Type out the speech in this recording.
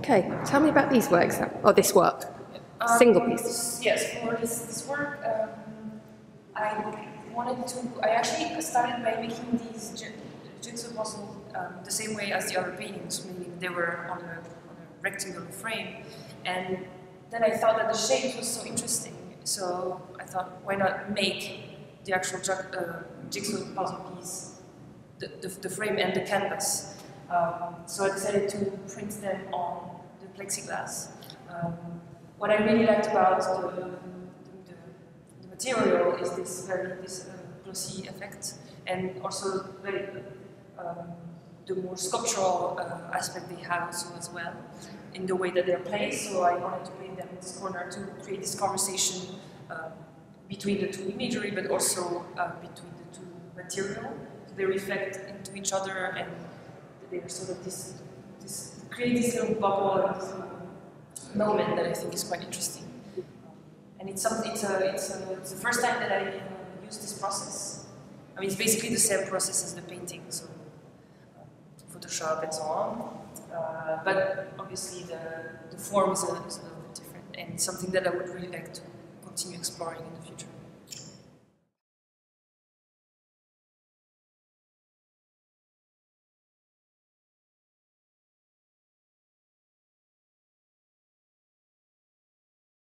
Okay, tell me about these works, or this work. Um, Single piece. Yes, for this, this work, um, I wanted to. I actually started by making these jigsaw puzzle um, the same way as the other paintings, meaning they were on a, on a rectangular frame, and then I thought that the shape was so interesting, so I thought, why not make the actual uh, jigsaw puzzle piece, the, the, the frame and the canvas. Um, so I decided to print them on the plexiglass. Um, what I really liked about the, the, the, material is this very this uh, glossy effect, and also very um, the more sculptural uh, aspect they have also as well in the way that they're placed. So I wanted to place them in this corner to create this conversation um, between the two imagery, but also uh, between the two material. So they reflect into each other, and they're sort of this, this create this little bubble, and this moment that I think is quite interesting. And it's something. It's a, it's, a, it's the first time that I uh, use this process. I mean, it's basically the same process as the painting, so uh, Photoshop and so on. Uh, but obviously, the, the form is a, is a little bit different, and something that I would really like to continue exploring in the future.